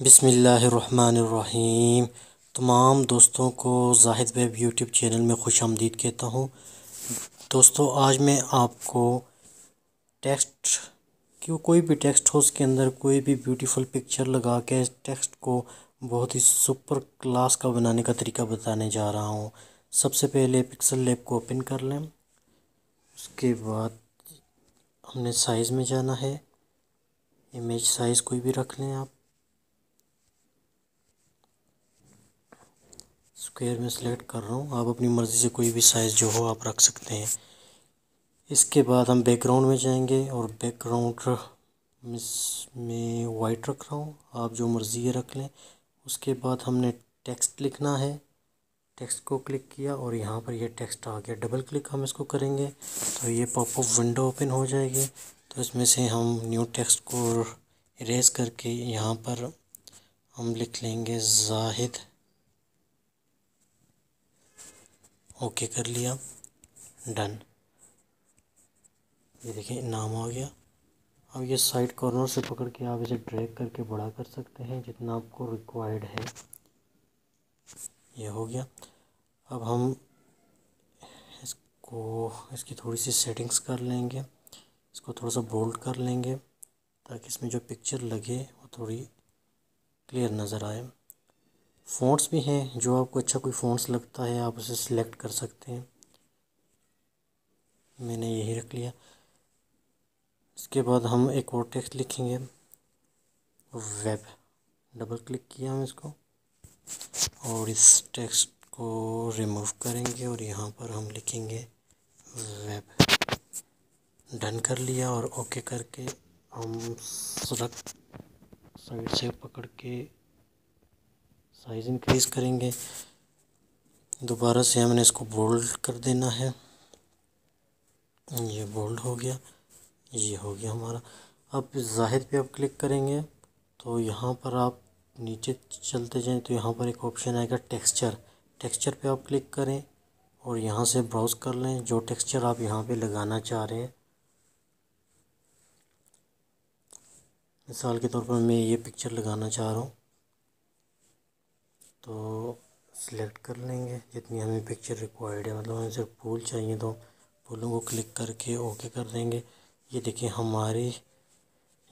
بسم اللہ الرحمن الرحیم۔ تمام دوستوں کو زاہد ویب یوٹیوب چینل میں خوش آمدید کہتا ہوں۔ دوستو، آج میں آپ کو ٹیکسٹ، کیوں کوئی بھی ٹیکسٹ ہو اس کے اندر کوئی بھی بیوٹیفل پکچر لگا کے ٹیکسٹ کو بہت ہی سپر کلاس کا بنانے کا طریقہ بتانے جا رہا ہوں۔ سب سے پہلے پکسل لیب کو اوپن کر لیں۔ اس کے بعد ہم نے سائز میں جانا ہے۔ امیج سائز کوئی بھی رکھ لیں آپ۔ اسکوئر میں سلیکٹ کر رہا ہوں۔ آپ اپنی مرضی سے کوئی بھی سائز جو ہو آپ رکھ سکتے ہیں۔ اس کے بعد ہم بیک گراؤنڈ میں جائیں گے اور بیک گراؤنڈ میں وائٹ رکھ رہا ہوں۔ آپ جو مرضی یہ رکھ لیں۔ اس کے بعد ہم نے ٹیکسٹ لکھنا ہے۔ ٹیکسٹ کو کلک کیا اور یہاں پر یہ ٹیکسٹ آ گیا ڈبل کلک ہم اس کو کریں گے۔ تو یہ پاپ اپ ونڈو اوپن ہو جائے گی۔ تو اس میں سے ہم نیو ٹیکسٹ کو اریز کر کے یہاں پر ہم لکھ لیں گے زاہد۔ اوکے کر لیا۔ ڈن یہ دیکھیں نام آ گیا۔ اب یہ سائڈ کارنر سے پکڑ کے آپ اسے ڈریک کر کے بڑا کر سکتے ہیں، جتنا آپ کو ریکوائرڈ ہے۔ یہ ہو گیا۔ اب ہم اس کو، اس کی تھوڑی سی سیٹنگز کر لیں گے۔ اس کو تھوڑا سا بولڈ کر لیں گے، تاکہ اس میں جو پکچر لگے وہ تھوڑی کلیئر نظر آئے۔ فونٹس بھی ہیں، جو آپ کو اچھا کوئی فونٹس لگتا ہے، آپ اسے سلیکٹ کر سکتے ہیں۔ میں نے یہی رکھ لیا۔ اس کے بعد ہم ایک اور ٹیکسٹ لکھیں گے۔ ویب۔ ڈبل کلک کیا ہم اس کو۔ اور اس ٹیکسٹ کو ریموو کریں گے اور یہاں پر ہم لکھیں گے ویب۔ ڈن کر لیا اور اوکے کر کے ہم رکھ سائڈ سے پکڑ کے سائز انکریز کریں گے دوبارہ سے ہم نے اس کو بولڈ کر دینا ہے۔ یہ بولڈ ہو گیا۔ یہ ہو گیا ہمارا۔ اب زاہد پہ آپ کلک کریں گے تو یہاں پر آپ نیچے چلتے جائیں تو یہاں پر ایک آپشن آئے گا ٹیکسچر ٹیکسچر پہ آپ کلک کریں اور یہاں سے براؤز کر لیں۔ جو ٹیکسچر آپ یہاں پہ لگانا چاہ رہے ہیں۔ مثال کے طور پر میں یہ پکچر لگانا چاہ رہا ہوں۔ تو سلیکٹ کر لیں گے۔ جتنی ہمیں پکچر ریکوائرڈ ہے مطلب ہمیں صرف پھول چاہیے تو پھولوں کو کلک کر کے اوکے کر دیں گے۔ یہ دیکھیں، ہماری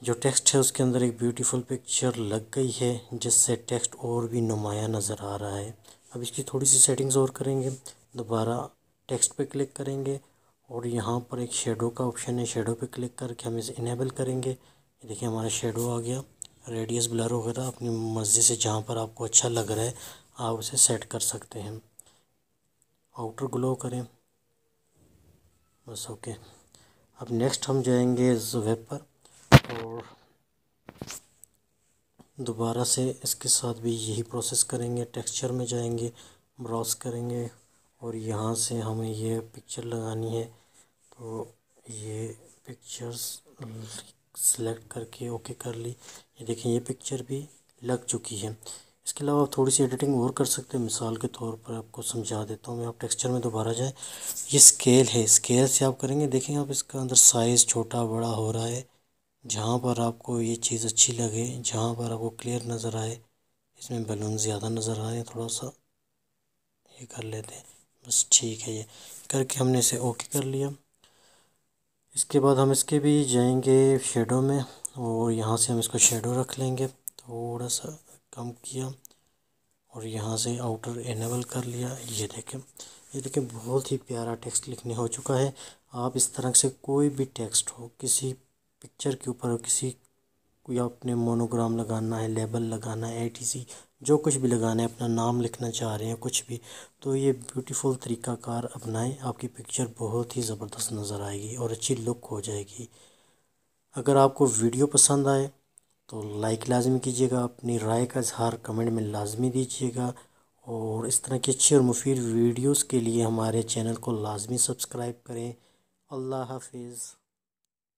جو ٹیکسٹ ہے، اس کے اندر ایک بیوٹیفل پکچر لگ گئی ہے، جس سے ٹیکسٹ اور بھی نمایاں نظر آ رہا ہے۔ اب اس کی تھوڑی سی سیٹنگز اور کریں گے۔ دوبارہ ٹیکسٹ پہ کلک کریں گے اور یہاں پر ایک شیڈو کا آپشن ہے۔ شیڈو پہ کلک کر کے ہم اسے انیبل کریں گے۔ یہ دیکھیں، ہمارا شیڈو آ گیا۔ ریڈیس بلر وغیرہ اپنی مرضی سے جہاں پر آپ کو اچھا لگ رہا ہے، آپ اسے سیٹ کر سکتے ہیں۔ آؤٹر گلو کریں۔ بس اوکے اب نیکسٹ ہم جائیں گے ویب پر اور دوبارہ سے اس کے ساتھ بھی یہی پروسیس کریں گے۔ ٹیکسچر میں جائیں گے براؤز کریں گے اور یہاں سے ہمیں یہ پکچر لگانی ہے۔ تو یہ پکچرز سلیکٹ کر کے اوکے کر لی۔ یہ دیکھیں یہ پکچر بھی لگ چکی ہے۔ اس کے علاوہ آپ تھوڑی سی ایڈیٹنگ اور کر سکتے ہیں۔ مثال کے طور پر آپ کو سمجھا دیتا ہوں۔ میں آپ ٹیکسچر میں دوبارہ جائیں۔ یہ اسکیل ہے۔ اسکیل سے آپ کریں گے۔ دیکھیں آپ اس کا اندر سائز چھوٹا، بڑا ہو رہا ہے۔ جہاں پر آپ کو یہ چیز اچھی لگے، جہاں پر آپ کو کلیئر نظر آئے، اس میں بیلون زیادہ نظر آئے۔ تھوڑا سا یہ کر لیتے ہیں۔ بس ٹھیک ہے یہ۔ کر کے ہم نے اسے اوکے کر لیا۔ اس کے بعد ہم اس کے بھی جائیں گے شیڈو میں اور یہاں سے ہم اس کو شیڈو رکھ لیں گے۔ تھوڑا سا کم کیا اور یہاں سے آؤٹر انیبل کر لیا۔ یہ دیکھیں یہ دیکھیں، بہت ہی پیارا ٹیکسٹ لکھنے ہو چکا ہے۔ آپ اس طرح سے کوئی بھی ٹیکسٹ ہو، کسی پکچر کے اوپر ہو کسی کوئی اپنے مونوگرام لگانا ہے لیبل لگانا ہے اے ٹی سی جو کچھ بھی لگانا ہے، اپنا نام لکھنا چاہ رہے ہیں، کچھ بھی، تو یہ بیوٹیفل طریقہ کار اپنائیں، آپ کی پکچر بہت ہی زبردست نظر آئے گی اور اچھی لک ہو جائے گی۔ اگر آپ کو ویڈیو پسند آئے تو لائک لازمی کیجیے گا، اپنی رائے کا اظہار کمنٹ میں لازمی دیجیے گا اور اس طرح کی اچھی اور مفید ویڈیوز کے لیے ہمارے چینل کو لازمی سبسکرائب کریں۔ اللہ حافظ۔